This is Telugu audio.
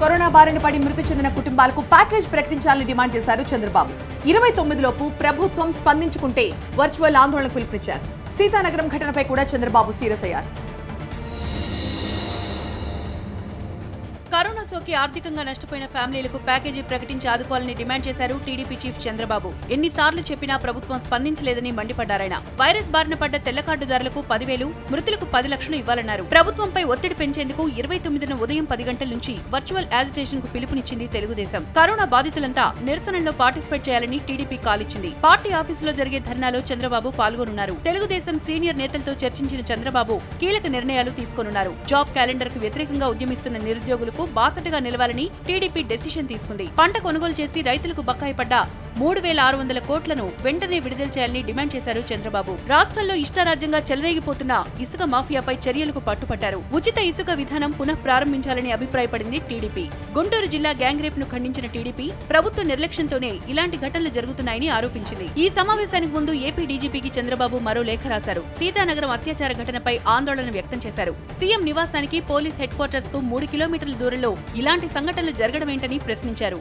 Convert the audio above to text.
కరోనా బారిన పడి మృతి చెందిన కుటుంబాలకు ప్యాకేజ్ ప్రకటించాలని డిమాండ్ చేశారు చంద్రబాబు. ఇరవై తొమ్మిదిలోపు ప్రభుత్వం స్పందించుకుంటే వర్చువల్ ఆందోళనకు పిలుపునిచ్చారు. సీతానగరం ఘటనపై కూడా చంద్రబాబు సీరియస్ అయ్యారు. సోకి ఆర్థికంగా నష్టపోయిన ఫ్యామిలీలకు ప్యాకేజీ ప్రకటించి ఆదుకోవాలని డిమాండ్ చేశారు టీడీపీ చీఫ్ చంద్రబాబు. ఎన్నిసార్లు చెప్పినా ప్రభుత్వం స్పందించలేదని మండిపడ్డారాయన వైరస్ బారిన పడ్డ తెల్లకార్డుదారులకు పదివేలు మృతులకు పది లక్షలు ఇవ్వాలన్నారు. ప్రభుత్వంపై ఒత్తిడి పెంచేందుకు ఇరవై తొమ్మిదిన ఉదయం పది గంటల నుంచి వర్చువల్ యాజిటేషన్కు పిలుపునిచ్చింది తెలుగుదేశం. కరోనా బాధితులంతా నిరసనలో పార్టిసిపేట్ చేయాలని టీడీపీ కాలిచ్చింది. పార్టీ ఆఫీసులో జరిగే ధర్నాలో చంద్రబాబు పాల్గొనున్నారు. తెలుగుదేశం సీనియర్ నేతలతో చర్చించిన చంద్రబాబు కీలక నిర్ణయాలు తీసుకోనున్నారు. జాబ్ క్యాలెండర్కు వ్యతిరేకంగా ఉద్యమిస్తున్న నిరుద్యోగులకు బాసటగా నిలవాలని టీడీపీ డెసిషన్ తీసుకుంది. పంట కొనుగోలు చేసి రైతులకు బకాయి పడ్డ మూడు వేల ఆరు వందల కోట్లను వెంటనే విడుదల చేయాలని డిమాండ్ చేశారు చంద్రబాబు. రాష్ట్రంలో ఇష్టారాజ్యంగా చెలరేగిపోతున్న ఇసుక మాఫియాపై చర్యలకు పట్టుపట్టారు. ఉచిత ఇసుక విధానం పునః ప్రారంభించాలని అభిప్రాయపడింది టీడీపీ. గుంటూరు జిల్లా గ్యాంగ్ రేప్ను ఖండించిన టీడీపీ ప్రభుత్వ నిర్లక్ష్యంతోనే ఇలాంటి ఘటనలు జరుగుతున్నాయని ఆరోపించింది. ఈ సమావేశానికి ముందు ఏపీ డీజీపీకి చంద్రబాబు మరో లేఖ రాశారు. సీతానగరం అత్యాచార ఘటనపై ఆందోళన వ్యక్తం చేశారు. సీఎం నివాసానికి పోలీస్ హెడ్ క్వార్టర్స్కు మూడు కిలోమీటర్ల దూరంలో ఇలాంటి సంఘటనలు జరగడమేంటని ప్రశ్నించారు.